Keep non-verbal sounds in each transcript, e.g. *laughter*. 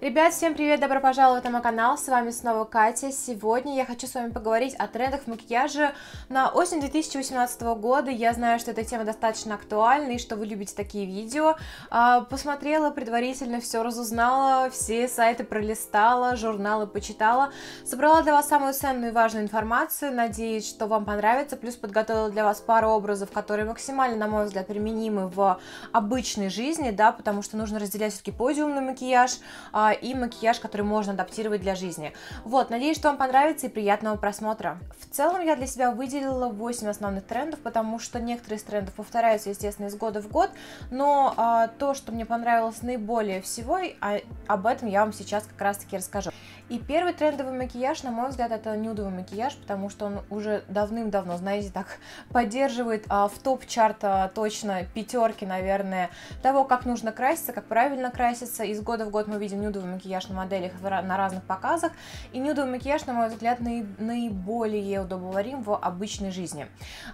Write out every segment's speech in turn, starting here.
Ребят, всем привет, добро пожаловать на мой канал, с вами снова Катя. Сегодня я хочу с вами поговорить о трендах в макияже на осень 2018 года. Я знаю, что эта тема достаточно актуальна и что вы любите такие видео. А, посмотрела предварительно, все разузнала, все сайты пролистала, журналы почитала. Собрала для вас самую ценную и важную информацию, надеюсь, что вам понравится. Плюс подготовила для вас пару образов, которые максимально, на мой взгляд, применимы в обычной жизни, да, потому что нужно разделять все-таки подиумный макияж, а, и макияж, который можно адаптировать для жизни. Вот, надеюсь, что вам понравится и приятного просмотра. В целом я для себя выделила 8 основных трендов, потому что некоторые из трендов повторяются, естественно, из года в год, но а, то, что мне понравилось наиболее всего, а, об этом я вам сейчас как раз-таки расскажу. И первый трендовый макияж, на мой взгляд, это нюдовый макияж, потому что он уже давным-давно, знаете, так *laughs* поддерживает а, в топ-чарта точно пятерки, наверное, того, как нужно краситься, как правильно краситься. Из года в год мы видим нюдовый макияж на моделях на разных показах. И нюдовый макияж, на мой взгляд, наиболее удобоварим в обычной жизни.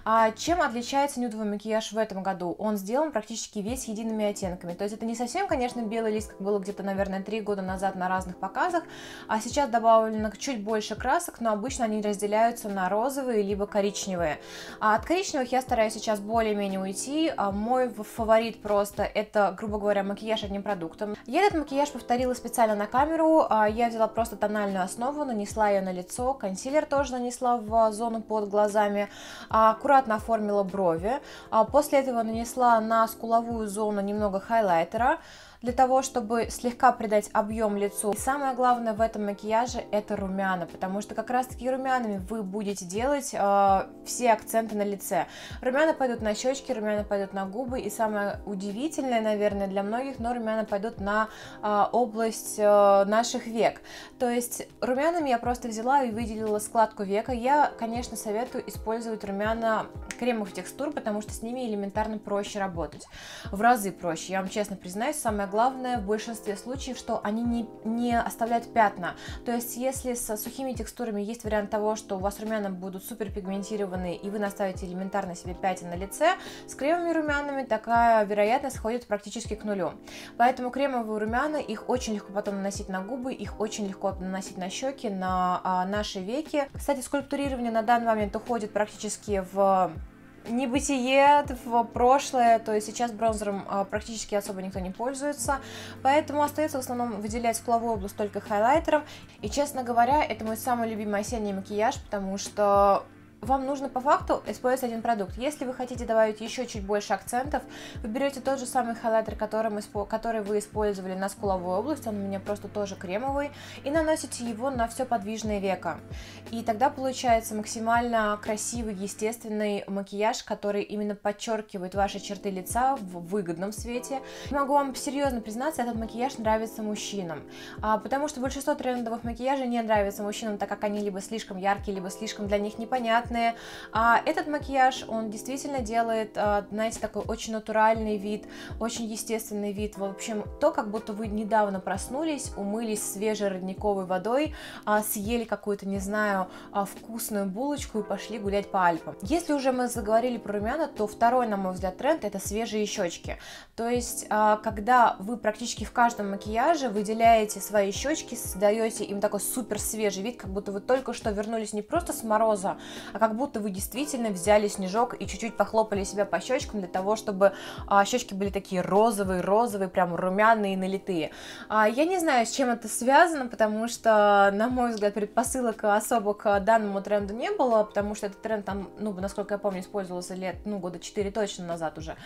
А чем отличается нюдовый макияж в этом году? Он сделан практически весь едиными оттенками. То есть это не совсем, конечно, белый лист, как было где-то, наверное, три года назад на разных показах, а сейчас добавлено чуть больше красок, но обычно они разделяются на розовые либо коричневые. А от коричневых я стараюсь сейчас более-менее уйти. А мой фаворит просто это, грубо говоря, макияж одним продуктом. Я этот макияж повторила специально на камеру. А я взяла просто тональную основу, нанесла ее на лицо, консилер тоже нанесла в зону под глазами, а аккуратно оформила брови. А после этого нанесла на скуловую зону немного хайлайтера для того, чтобы слегка придать объем лицу. И самое главное в этом макияже это румяна, потому что как раз таки румянами вы будете делать э, все акценты на лице. Румяна пойдут на щечки, румяна пойдут на губы, и самое удивительное, наверное, для многих, но румяна пойдут на э, область э, наших век. То есть румянами я просто взяла и выделила складку века. Я, конечно, советую использовать румяна кремовых текстур, потому что с ними элементарно проще работать. В разы проще. Я вам честно признаюсь, самое главное в большинстве случаев, что они не, не оставляют пятна. То есть, если с сухими текстурами есть вариант того, что у вас румяна будут супер пигментированные, и вы наставите элементарно себе пятен на лице, с кремовыми румянами такая вероятность сходит практически к нулю. Поэтому кремовые румяна, их очень легко потом наносить на губы, их очень легко наносить на щеки, на а, наши веки. Кстати, скульптурирование на данный момент уходит практически в небытие в прошлое, то есть сейчас бронзером а, практически особо никто не пользуется, поэтому остается в основном выделять скуловую область только хайлайтером, и, честно говоря, это мой самый любимый осенний макияж, потому что вам нужно по факту использовать один продукт. Если вы хотите добавить еще чуть больше акцентов, вы берете тот же самый хайлайтер, который, который вы использовали на скуловую область, он у меня просто тоже кремовый, и наносите его на все подвижное веко. И тогда получается максимально красивый, естественный макияж, который именно подчеркивает ваши черты лица в выгодном свете. Могу вам серьезно признаться, этот макияж нравится мужчинам, а, потому что большинство трендовых макияжей не нравится мужчинам, так как они либо слишком яркие, либо слишком для них непонятные, приятные. А этот макияж, он действительно делает, а, знаете, такой очень натуральный вид, очень естественный вид. В общем, то, как будто вы недавно проснулись, умылись свежей родниковой водой, а, съели какую-то, не знаю, а, вкусную булочку и пошли гулять по Альпам. Если уже мы заговорили про румяна, то второй, на мой взгляд, тренд это свежие щечки. То есть, когда вы практически в каждом макияже выделяете свои щечки, создаете им такой супер свежий вид, как будто вы только что вернулись не просто с мороза, а как будто вы действительно взяли снежок и чуть-чуть похлопали себя по щечкам для того, чтобы а, щечки были такие розовые, розовые, прям румяные, налитые. А, я не знаю, с чем это связано, потому что, на мой взгляд, предпосылок особо к данному тренду не было, потому что этот тренд там, ну, насколько я помню, использовался лет, ну, года 4 точно назад уже.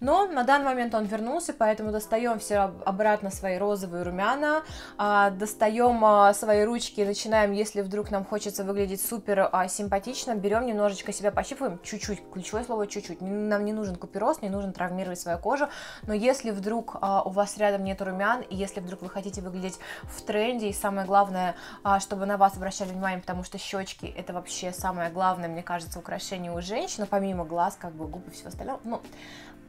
Но на данный момент он вернулся, поэтому достаем все обратно свои розовые румяна, а, достаем а, свои ручки и начинаем, если вдруг нам хочется выглядеть супер а, берем немножечко себя пощипываем, чуть-чуть, ключевое слово чуть-чуть. Нам не нужен купероз, не нужно травмировать свою кожу, но если вдруг а, у вас рядом нет румян, и если вдруг вы хотите выглядеть в тренде, и самое главное, а, чтобы на вас обращали внимание, потому что щечки это вообще самое главное, мне кажется, украшение у женщин, помимо глаз, как бы губ и всего остального, ну,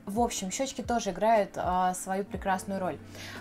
В общем, щечки тоже играют а, свою прекрасную роль.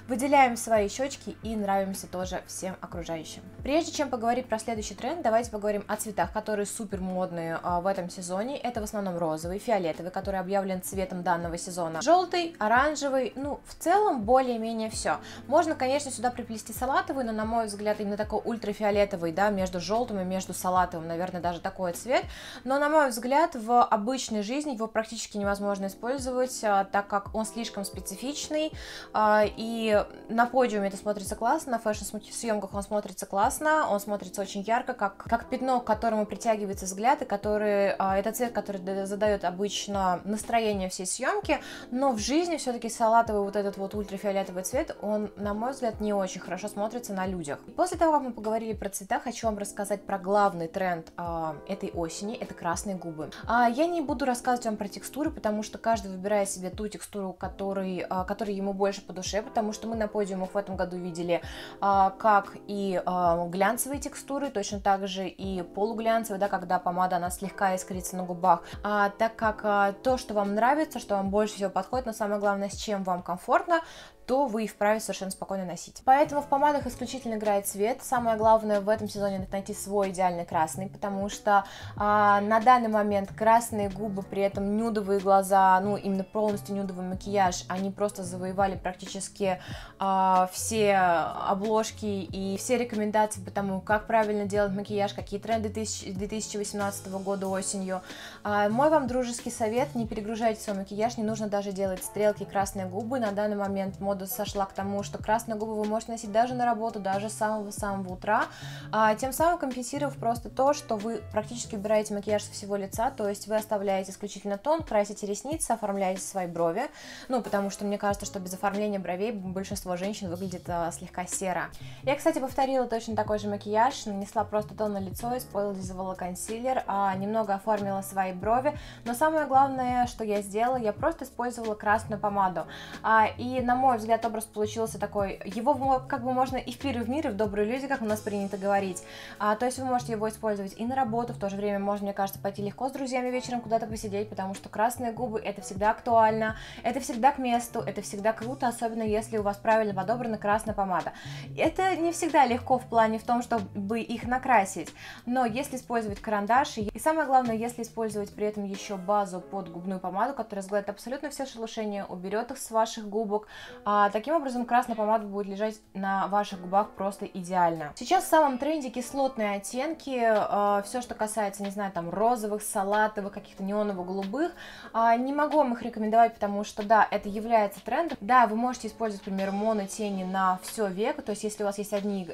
Выделяем свои щечки и нравимся тоже всем окружающим. Прежде чем поговорить про следующий тренд, давайте поговорим о цветах, которые супер модные а, в этом сезоне. Это в основном розовый, фиолетовый, который объявлен цветом данного сезона, желтый, оранжевый, ну, в целом более-менее все. Можно, конечно, сюда приплести салатовый, но, на мой взгляд, именно такой ультрафиолетовый, да, между желтым и между салатовым, наверное, даже такой цвет. Но, на мой взгляд, в обычной жизни его практически невозможно использовать, а, так как он слишком специфичный, а, и на подиуме это смотрится классно, на фэшн-съемках он смотрится классно, он смотрится очень ярко, как, как пятно, к которому притягивается взгляд, и который, а, это цвет, который задает обычно настроение всей съемки, но в жизни все-таки салатовый вот этот вот ультрафиолетовый цвет, он, на мой взгляд, не очень хорошо смотрится на людях. После того, как мы поговорили про цвета, хочу вам рассказать про главный тренд э, этой осени, это красные губы. А, я не буду рассказывать вам про текстуры, потому что каждый выбирает себе ту текстуру, который, э, который ему больше по душе, потому что мы на подиумах в этом году видели э, как и э, глянцевые текстуры, точно так же и полуглянцевые, да, когда помада, она слегка искрится на губах, а, так как а, то, что вам нравится, что вам больше всего подходит, но самое главное, с чем вам комфортно, то вы вправе совершенно спокойно носить. Поэтому в помадах исключительно играет цвет. Самое главное в этом сезоне найти свой идеальный красный, потому что а, на данный момент красные губы, при этом нюдовые глаза, ну именно полностью нюдовый макияж, они просто завоевали практически а, все обложки и все рекомендации по тому, как правильно делать макияж, какие тренды 2018 года осенью. А, мой вам дружеский совет, не перегружайте свой макияж, не нужно даже делать стрелки красные губы, на данный момент мода сошла к тому, что красные губы вы можете носить даже на работу, даже с самого-самого утра, а, тем самым компенсировав просто то, что вы практически убираете макияж со всего лица, то есть вы оставляете исключительно тон, красите ресницы, оформляете свои брови, ну, потому что мне кажется, что без оформления бровей большинство женщин выглядит а, слегка серо. Я, кстати, повторила точно такой же макияж, нанесла просто тон на лицо, использовала консилер, а, немного оформила свои брови, но самое главное, что я сделала, я просто использовала красную помаду, а, и на мой взгляд, взгляд, образ получился такой, его как бы можно и в пир, и в мир, и в добрые люди, как у нас принято говорить. А, то есть вы можете его использовать и на работу, в то же время можно, мне кажется, пойти легко с друзьями вечером куда-то посидеть, потому что красные губы это всегда актуально, это всегда к месту, это всегда круто, особенно если у вас правильно подобрана красная помада. Это не всегда легко в плане в том, чтобы их накрасить, но если использовать карандаш, и самое главное, если использовать при этом еще базу под губную помаду, которая сгладит абсолютно все шелушения, уберет их с ваших губок, а, а, таким образом, красная помада будет лежать на ваших губах просто идеально. Сейчас в самом тренде кислотные оттенки, а, все, что касается, не знаю, там розовых, салатовых, каких-то неоново-голубых, а, не могу вам их рекомендовать, потому что, да, это является трендом. Да, вы можете использовать, например, монотени на все веко, то есть если у вас есть одни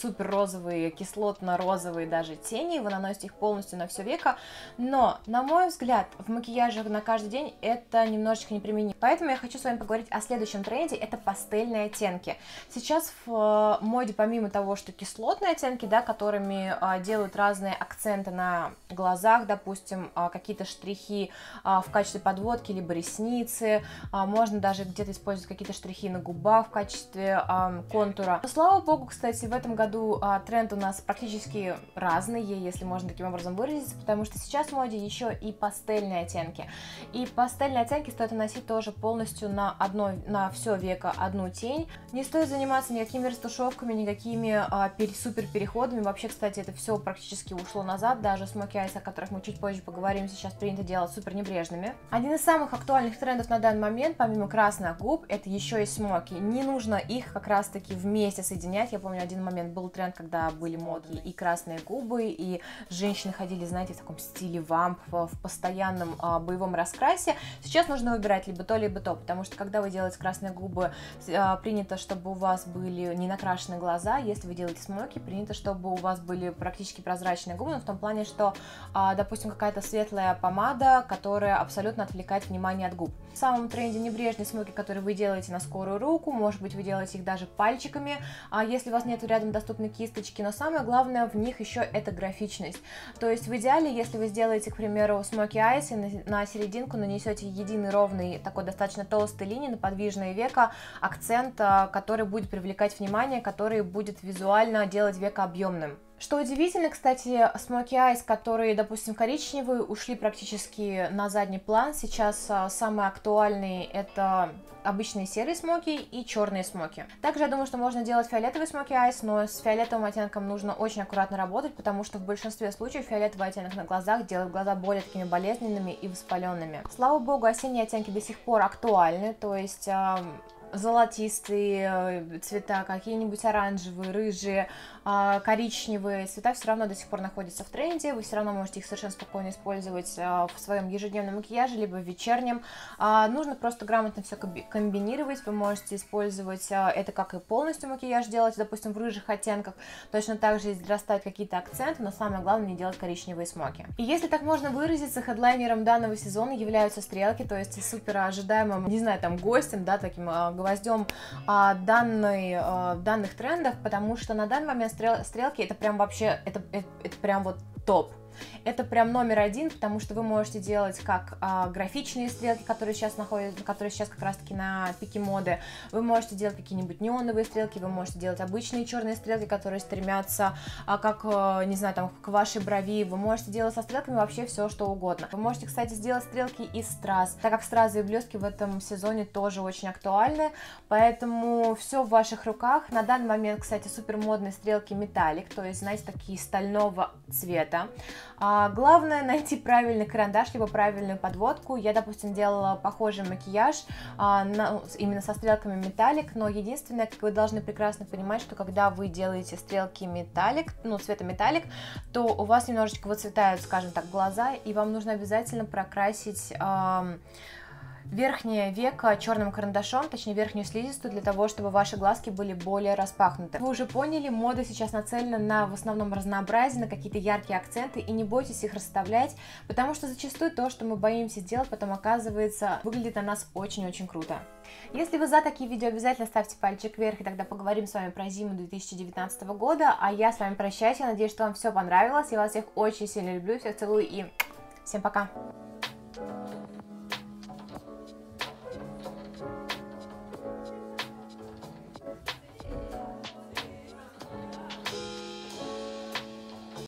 супер розовые, кислотно-розовые даже тени, вы наносите их полностью на все веко, но, на мой взгляд, в макияже на каждый день это немножечко неприменимо. Поэтому я хочу с вами поговорить о следующем тренде, тренде это пастельные оттенки. Сейчас в э, моде, помимо того, что кислотные оттенки, да, которыми а, делают разные акценты на глазах, допустим, а, какие-то штрихи а, в качестве подводки, либо ресницы, можно даже где-то использовать какие-то штрихи на губах в качестве контура. Но, слава богу, кстати, в этом году тренд у нас практически разные, если можно таким образом выразиться, потому что сейчас в моде еще и пастельные оттенки. И пастельные оттенки стоит наносить тоже полностью на одно, на все века одну тень. Не стоит заниматься никакими растушевками, никакими а, пер, супер переходами. Вообще, кстати, это все практически ушло назад. Даже смоки айс, о которых мы чуть позже поговорим, сейчас принято делать супер небрежными. Один из самых актуальных трендов на данный момент, помимо красных губ, это еще и смоки. Не нужно их как раз таки вместе соединять. Я помню, один момент был тренд, когда были моки и красные губы, и женщины ходили, знаете, в таком стиле вамп, в постоянном а, боевом раскрасе. Сейчас нужно выбирать либо то, либо то, потому что когда вы делаете красные губы, губы, а, принято, чтобы у вас были не накрашены глаза, если вы делаете смоки, принято, чтобы у вас были практически прозрачные губы, но в том плане, что, а, допустим, какая-то светлая помада, которая абсолютно отвлекает внимание от губ. В самом тренде небрежные смоки, которые вы делаете на скорую руку, может быть, вы делаете их даже пальчиками, а если у вас нет рядом доступной кисточки, но самое главное в них еще это графичность. То есть в идеале, если вы сделаете, к примеру, смоки айс и на серединку нанесете единый ровный, такой достаточно толстый линий на подвижное веко, акцент, который будет привлекать внимание, который будет визуально делать века объемным. Что удивительно, кстати, смоки айс, которые, допустим, коричневые, ушли практически на задний план. Сейчас а, самые актуальные это обычные серые смоки и черные смоки. Также я думаю, что можно делать фиолетовый смоки айс, но с фиолетовым оттенком нужно очень аккуратно работать, потому что в большинстве случаев фиолетовый оттенок на глазах делает глаза более такими болезненными и воспаленными. Слава богу, осенние оттенки до сих пор актуальны, то есть золотистые э, цвета, какие-нибудь оранжевые, рыжие, коричневые цвета все равно до сих пор находятся в тренде, вы все равно можете их совершенно спокойно использовать а, в своем ежедневном макияже, либо в вечернем. А, нужно просто грамотно все комбинировать, вы можете использовать это как и полностью макияж делать, допустим, в рыжих оттенках, точно так же расставить какие-то акценты, но самое главное не делать коричневые смоки. И если так можно выразиться, хедлайнером данного сезона являются стрелки, то есть супер ожидаемым, не знаю, там, гостем, да, таким гвоздем данной, данных трендов, потому что на данный момент стрел, стрелки это прям вообще, это, это, это прям вот топ. Это прям номер один, потому что вы можете делать как а, графичные стрелки, которые сейчас находятся, которые сейчас как раз-таки на пике моды. Вы можете делать какие-нибудь неоновые стрелки, вы можете делать обычные черные стрелки, которые стремятся, а, как, а, не знаю, там, к вашей брови. Вы можете делать со стрелками вообще все, что угодно. Вы можете, кстати, сделать стрелки из страз, так как стразы и блески в этом сезоне тоже очень актуальны, поэтому все в ваших руках. На данный момент, кстати, супер модные стрелки металлик, то есть, знаете, такие стального цвета. А, главное *laughs* найти правильный карандаш, либо правильную подводку. Я, допустим, делала похожий макияж а, на, именно со стрелками металлик, но единственное, как вы должны прекрасно понимать, что когда вы делаете стрелки металлик, ну, цвета металлик, то у вас немножечко выцветают, скажем так, глаза, и вам нужно обязательно прокрасить... А, верхнее веко черным карандашом, точнее верхнюю слизистую, для того, чтобы ваши глазки были более распахнуты. Вы уже поняли, мода сейчас нацелена на в основном разнообразие, на какие-то яркие акценты, и не бойтесь их расставлять, потому что зачастую то, что мы боимся сделать, потом оказывается, выглядит на нас очень-очень круто. Если вы за такие видео, обязательно ставьте пальчик вверх, и тогда поговорим с вами про зиму 2019 года, а я с вами прощаюсь, я надеюсь, что вам все понравилось, я вас всех очень сильно люблю, всех целую и всем пока!